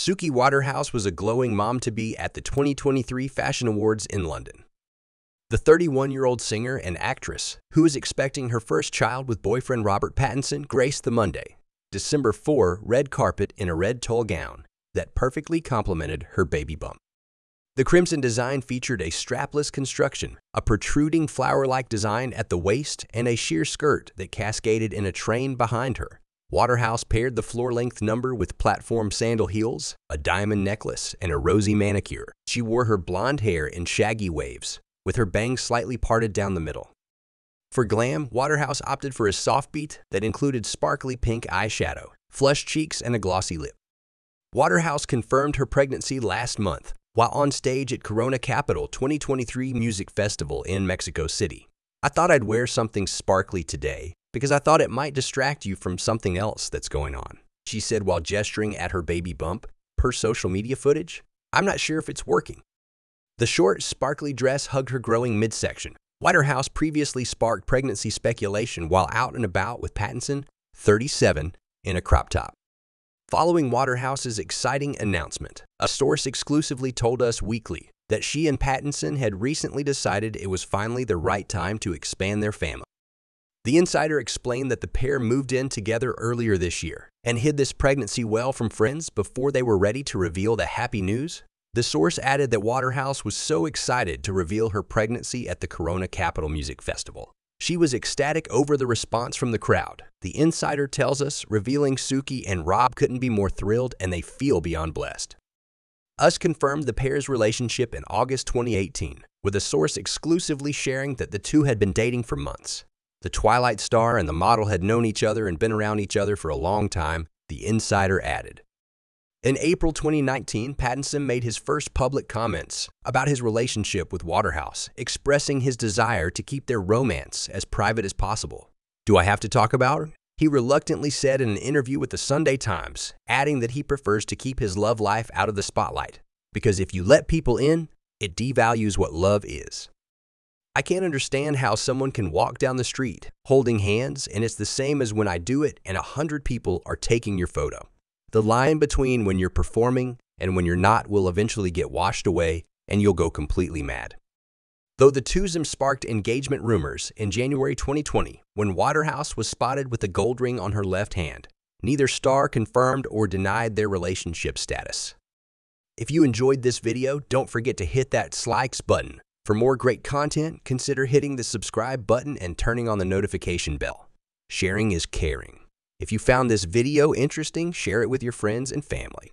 Suki Waterhouse was a glowing mom-to-be at the 2023 Fashion Awards in London. The 31-year-old singer and actress, who is expecting her first child with boyfriend Robert Pattinson, graced the Monday, December 4 red carpet in a red tulle gown that perfectly complemented her baby bump. The crimson design featured a strapless construction, a protruding flower-like design at the waist, and a sheer skirt that cascaded in a train behind her. Waterhouse paired the floor-length number with platform sandal heels, a diamond necklace, and a rosy manicure. She wore her blonde hair in shaggy waves, with her bangs slightly parted down the middle. For glam, Waterhouse opted for a soft beat that included sparkly pink eyeshadow, flushed cheeks, and a glossy lip. Waterhouse confirmed her pregnancy last month while on stage at Corona Capital 2023 Music Festival in Mexico City. I thought I'd wear something sparkly today because I thought it might distract you from something else that's going on, she said while gesturing at her baby bump, per social media footage. I'm not sure if it's working. The short, sparkly dress hugged her growing midsection. Waterhouse previously sparked pregnancy speculation while out and about with Pattinson, 37, in a crop top. Following Waterhouse's exciting announcement, a source exclusively told Us Weekly that she and Pattinson had recently decided it was finally the right time to expand their family. The insider explained that the pair moved in together earlier this year and hid this pregnancy well from friends before they were ready to reveal the happy news. The source added that Waterhouse was so excited to reveal her pregnancy at the Corona Capital Music Festival. She was ecstatic over the response from the crowd. The insider tells us revealing Suki and Rob couldn't be more thrilled and they feel beyond blessed. Us confirmed the pair's relationship in August 2018, with a source exclusively sharing that the two had been dating for months. The Twilight star and the model had known each other and been around each other for a long time, the insider added. In April 2019, Pattinson made his first public comments about his relationship with Waterhouse, expressing his desire to keep their romance as private as possible. Do I have to talk about her? He reluctantly said in an interview with the Sunday Times, adding that he prefers to keep his love life out of the spotlight, because if you let people in, it devalues what love is. I can't understand how someone can walk down the street holding hands and it's the same as when I do it and a hundred people are taking your photo. The line between when you're performing and when you're not will eventually get washed away and you'll go completely mad. Though the twosome sparked engagement rumors in January 2020 when Waterhouse was spotted with a gold ring on her left hand, neither star confirmed or denied their relationship status. If you enjoyed this video, don't forget to hit that likes button for more great content, consider hitting the subscribe button and turning on the notification bell. Sharing is caring. If you found this video interesting, share it with your friends and family.